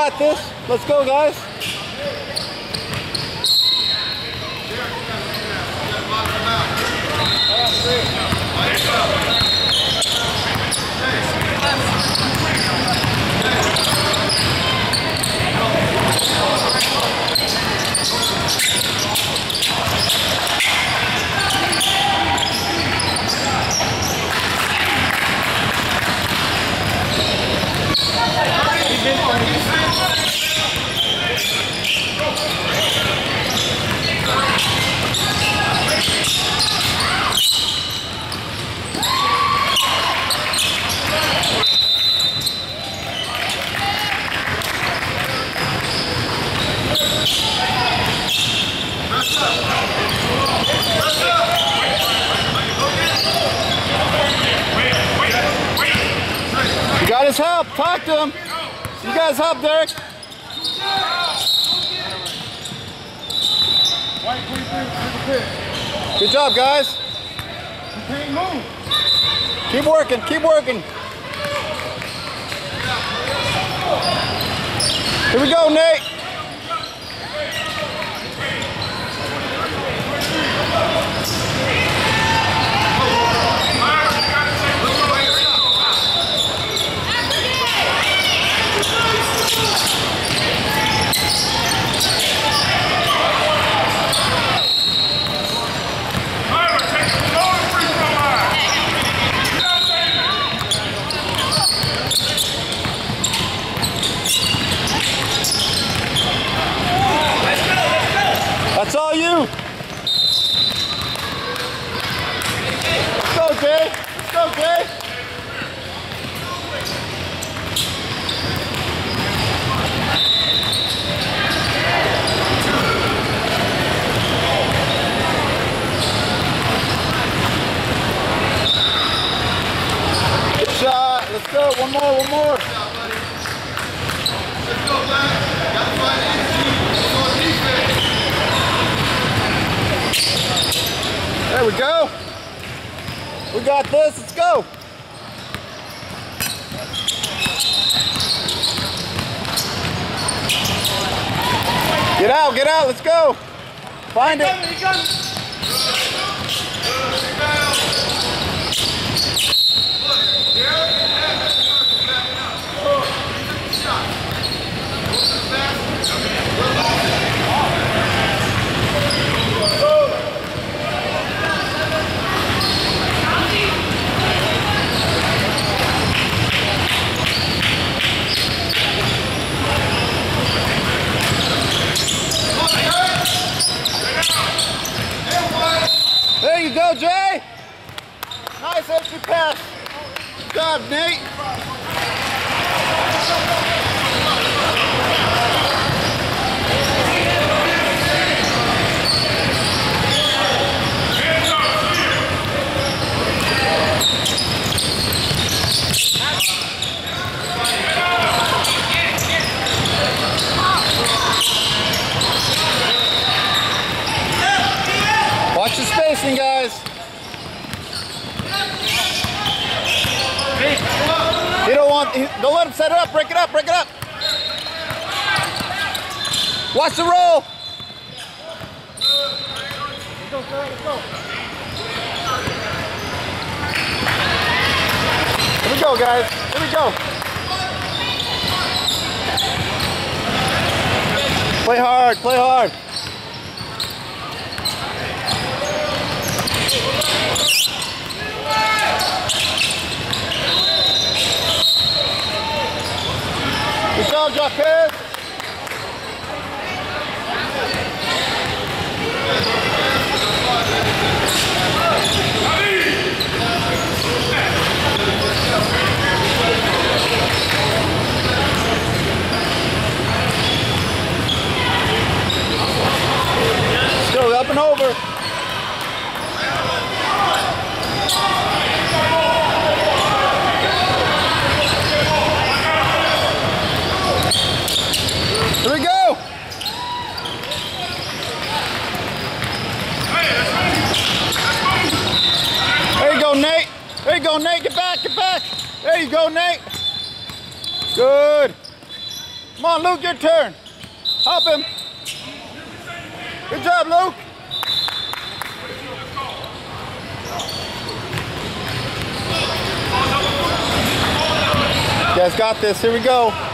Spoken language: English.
got this. Let's go, guys. You got his help. Talk to him. You guys help, Derek. Good job, guys. Keep working. Keep working. Here we go, Nate. Tyler, take the long free throw line. Get out there. That's all you. Let's go, Jay. Let's go, Jay. Good shot. Let's go. One more, one more. There we go. We got this. Let's go. Get out, get out. Let's go. Find it. Good job, Nate. Hands up, clear. Watch the spacing, guys. You don't let him set it up. Break it up, break it up. Watch the roll. Here we go, guys. Here we go. Play hard, play hard. Good job, go up and over. Here we go. There you go, Nate. There you go, Nate. Get back, get back. There you go, Nate. Good. Come on, Luke, your turn. Hop him. Good job, Luke. You guys got this. Here we go.